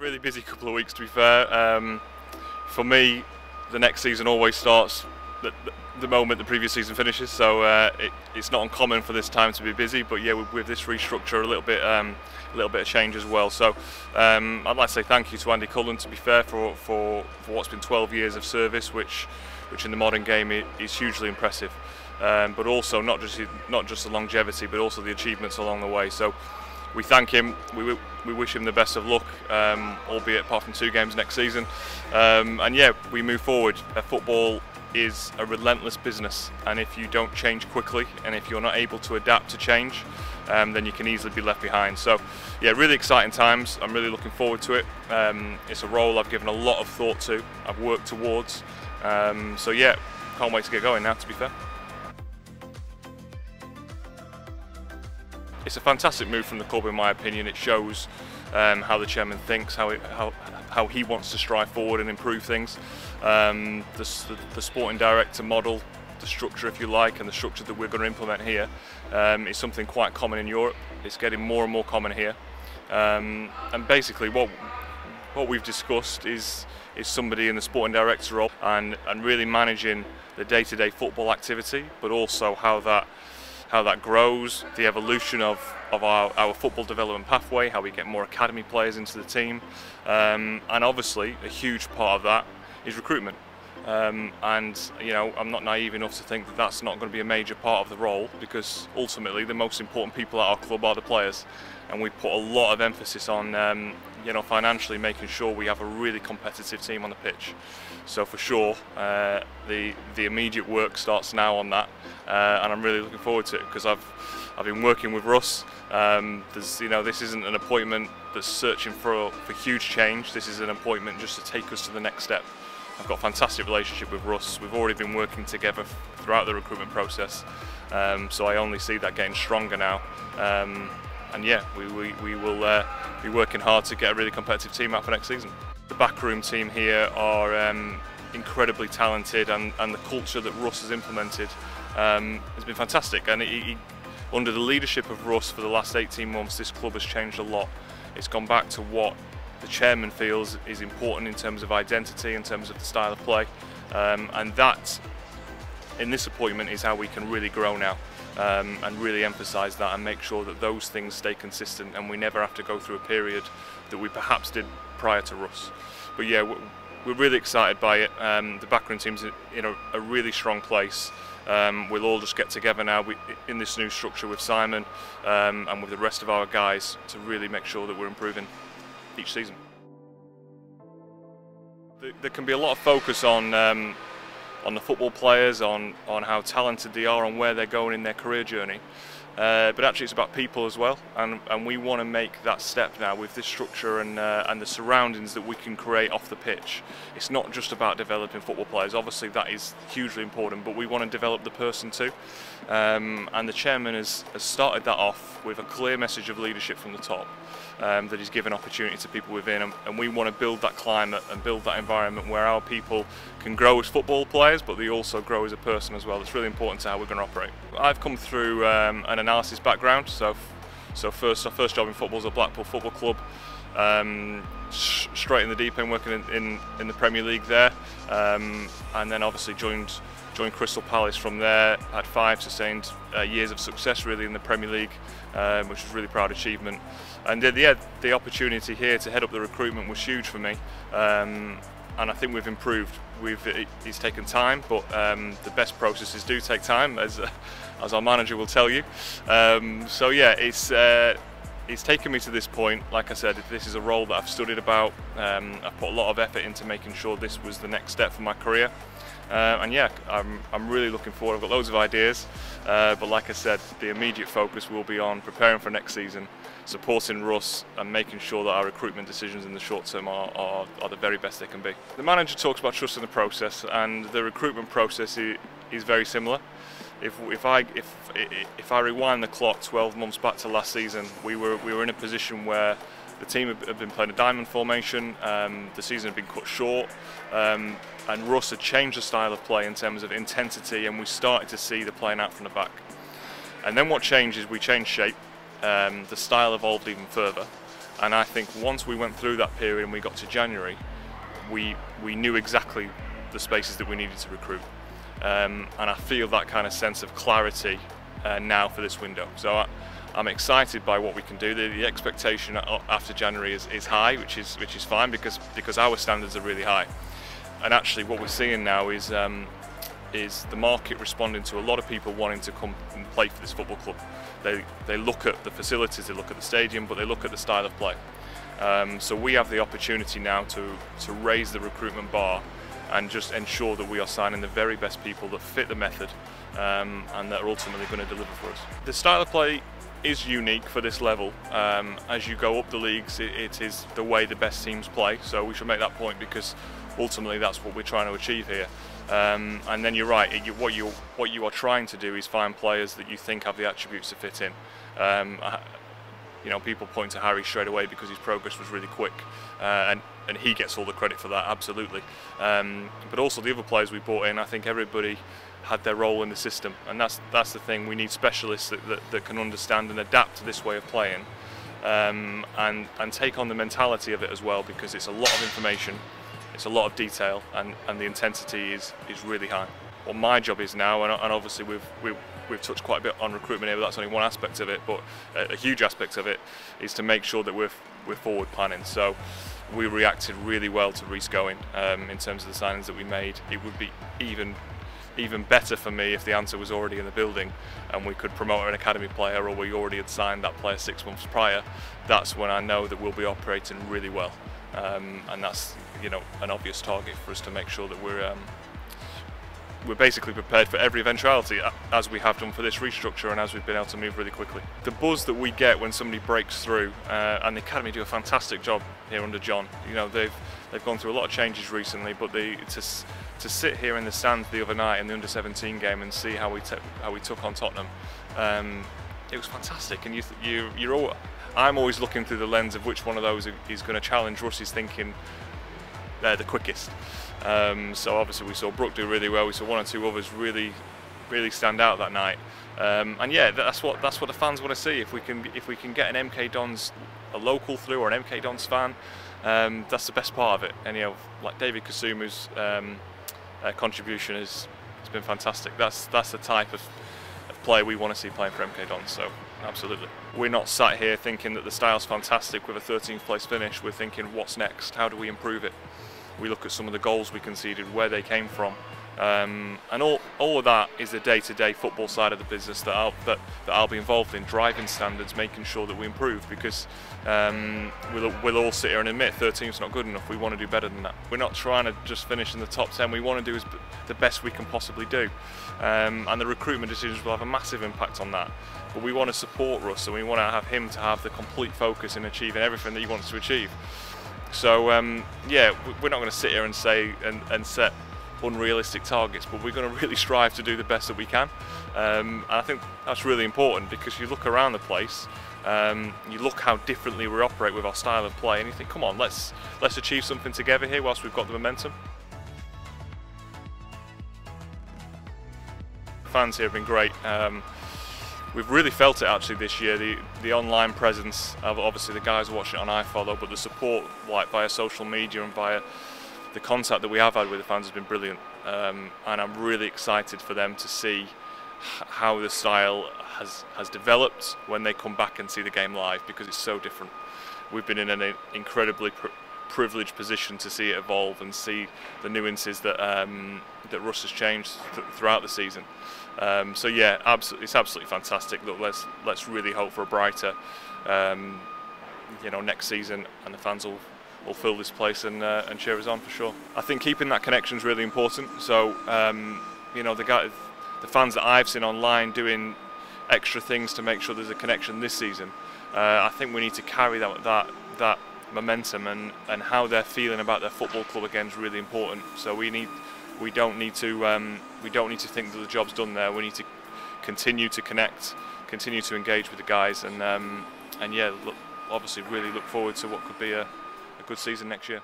really busy couple of weeks to be fair. Um, for me, the next season always starts the, the moment the previous season finishes, so uh, it, it's not uncommon for this time to be busy. But yeah, with, with this restructure, a little bit, um, a little bit of change as well. So um, I'd like to say thank you to Andy Cullen, to be fair, for, for, for what's been 12 years of service, which, which in the modern game is hugely impressive. Um, but also not just not just the longevity, but also the achievements along the way. So we thank him. We, we wish him the best of luck, um, albeit apart from two games next season. Um, and yeah, we move forward. Uh, football is a relentless business, and if you don't change quickly, and if you're not able to adapt to change, um, then you can easily be left behind. So, yeah, really exciting times. I'm really looking forward to it. Um, it's a role I've given a lot of thought to. I've worked towards. Um, so yeah, can't wait to get going now. To be fair. It's a fantastic move from the club in my opinion. It shows um, how the chairman thinks, how, it, how, how he wants to strive forward and improve things. Um, the, the, sporting director model, the structure if you like, and the structure that we're going to implement here um, is something quite common in Europe. It's getting more and more common here. Um, and basically what what we've discussed is is somebody in the sporting director role and, and really managing the day-to-day -day football activity, but also how that how that grows, the evolution of, of our, our football development pathway, how we get more academy players into the team, um, and obviously a huge part of that is recruitment. Um, and you know, I'm not naive enough to think that that's not going to be a major part of the role because ultimately the most important people at our club are the players, and we put a lot of emphasis on um, you know financially making sure we have a really competitive team on the pitch. So for sure, uh, the the immediate work starts now on that, uh, and I'm really looking forward to it because I've I've been working with Russ. Um, there's you know this isn't an appointment that's searching for for huge change. This is an appointment just to take us to the next step. I've got a fantastic relationship with Russ. We've already been working together throughout the recruitment process, um, so I only see that getting stronger now. Um, and yeah, we, we, we will uh, be working hard to get a really competitive team out for next season. The backroom team here are um, incredibly talented and, and the culture that Russ has implemented um, has been fantastic and he, he, under the leadership of Russ for the last 18 months this club has changed a lot. It's gone back to what the chairman feels is important in terms of identity, in terms of the style of play um, and that in this appointment is how we can really grow now um, and really emphasise that and make sure that those things stay consistent and we never have to go through a period that we perhaps did prior to Russ. But yeah, we're really excited by it. Um, the backroom team's in a, a really strong place. Um, we'll all just get together now in this new structure with Simon um, and with the rest of our guys to really make sure that we're improving each season. There can be a lot of focus on um, on the football players, on, on how talented they are, on where they're going in their career journey. Uh, but actually it's about people as well and, and we want to make that step now with this structure and, uh, and the surroundings that we can create off the pitch. It's not just about developing football players, obviously that is hugely important but we want to develop the person too um, and the chairman has, has started that off with a clear message of leadership from the top um, that he's given opportunity to people within and, and we want to build that climate and build that environment where our people can grow as football players but they also grow as a person as well. It's really important to how we're going to operate. I've come through um, an analysis background. So so first our first job in football was at Blackpool Football Club. Um, straight in the deep end working in, in, in the Premier League there. Um, and then obviously joined joined Crystal Palace from there. Had five sustained uh, years of success really in the Premier League um, which was a really proud achievement. And yeah, the opportunity here to head up the recruitment was huge for me. Um, and I think we've improved. We've it, it's taken time, but um, the best processes do take time, as uh, as our manager will tell you. Um, so yeah, it's uh, it's taken me to this point. Like I said, this is a role that I've studied about. Um, I've put a lot of effort into making sure this was the next step for my career. Uh, and yeah, I'm, I'm really looking forward. I've got loads of ideas, uh, but like I said, the immediate focus will be on preparing for next season, supporting Russ, and making sure that our recruitment decisions in the short term are, are, are the very best they can be. The manager talks about trust in the process, and the recruitment process is very similar. If, if I if if I rewind the clock 12 months back to last season, we were we were in a position where the team had been playing a diamond formation. Um, the season had been cut short, um, and Russ had changed the style of play in terms of intensity, and we started to see the playing out from the back. And then what changed is we changed shape. Um, the style evolved even further, And I think once we went through that period and we got to January, we we knew exactly the spaces that we needed to recruit. Um, and I feel that kind of sense of clarity uh, now for this window. So I, am excited by what we can do. The, the expectation after January is, is, high, which is which is fine because because our standards are really high. And actually, what we're seeing now is um, is the market responding to a lot of people wanting to come and play for this football club. They they look at the facilities, they look at the stadium, but they look at the style of play. Um, so we have the opportunity now to to raise the recruitment bar and just ensure that we are signing the very best people that fit the method um, and that are ultimately going to deliver for us. The style of play is unique for this level. Um, as you go up the leagues, it, it is the way the best teams play. So we should make that point because ultimately that's what we're trying to achieve here. Um, and then you're right. You, what you what you are trying to do is find players that you think have the attributes to fit in. Um, you know, people point to Harry straight away because his progress was really quick, uh, and and he gets all the credit for that, absolutely. Um, but also the other players we brought in, I think everybody had their role in the system, and that's that's the thing. We need specialists that, that, that can understand and adapt to this way of playing, um, and and take on the mentality of it as well, because it's a lot of information, it's a lot of detail, and and the intensity is is really high. What my job is now, and, and obviously we've we've we've touched quite a bit on recruitment here, but that's only one aspect of it. But a, a huge aspect of it is to make sure that we're we're forward planning. So we reacted really well to Reece going um, in terms of the signings that we made. It would be even even better for me if the answer was already in the building and we could promote an academy player or we already had signed that player six months prior. That's when I know that we'll be operating really well. Um, and that's you know an obvious target for us to make sure that we're um, we're basically prepared for every eventuality as we have done for this restructure and as we've been able to move really quickly. The buzz that we get when somebody breaks through uh, and the academy do a fantastic job here under John. You know they've they've gone through a lot of changes recently, but to to sit here in the stands the other night in the under 17 game and see how we how we took on Tottenham, um, it was fantastic. And you you you're all I'm always looking through the lens of which one of those is going to challenge Russ's thinking uh, the quickest. Um, so obviously we saw Brook do really well. We saw one or two others really, really stand out that night. Um, and yeah, that's what that's what the fans want to see. If we can if we can get an MK Dons a local through or an MK Dons fan, um, that's the best part of it. And you know, like David Kasumu's um, uh, contribution has, has been fantastic. That's that's the type of, of player we want to see playing for MK Dons. So absolutely, we're not sat here thinking that the style's fantastic with a 13th place finish. We're thinking, what's next? How do we improve it? We look at some of the goals we conceded, where they came from. Um, and all, all of that is the day-to-day football side of the business that I'll, that, that I'll be involved in, driving standards, making sure that we improve because um, we'll, we'll all sit here and admit 13 is not good enough, we want to do better than that. We're not trying to just finish in the top 10, we want to do the best we can possibly do. Um, and the recruitment decisions will have a massive impact on that. But we want to support Russ and we want to have him to have the complete focus in achieving everything that he wants to achieve. So um, yeah, we're not going to sit here and say and, and, set unrealistic targets, but we're going to really strive to do the best that we can. Um, and I think that's really important because you look around the place, um, you look how differently we operate with our style of play, and you think, come on, let's let's achieve something together here whilst we've got the momentum. Fans here have been great. Um, we've really felt it actually this year. The the online presence of obviously the guys watching it on iFollow, but the support like via social media and via the contact that we have had with the fans has been brilliant. Um, and I'm really excited for them to see how the style has has developed when they come back and see the game live because it's so different. We've been in an incredibly pr privileged position to see it evolve and see the nuances that um, that Russ has changed th throughout the season. Um, so yeah, absolutely, it's absolutely fantastic. Look, let's let's really hope for a brighter, um, you know, next season, and the fans will will fill this place and uh, and cheer us on for sure. I think keeping that connection is really important. So um, you know, the guy, the fans that I've seen online doing extra things to make sure there's a connection this season. Uh, I think we need to carry that that that momentum and and how they're feeling about their football club again is really important. So we need we don't need to um, we don't need to think that the job's done there. We need to continue to connect, continue to engage with the guys, and um, and yeah, look, obviously really look forward to what could be a, a good season next year.